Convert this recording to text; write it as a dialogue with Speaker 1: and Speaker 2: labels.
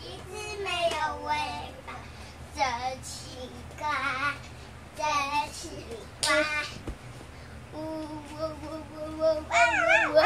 Speaker 1: 一只没有尾巴真奇怪。真奇怪呜呜呜呜呜呜呜
Speaker 2: 呜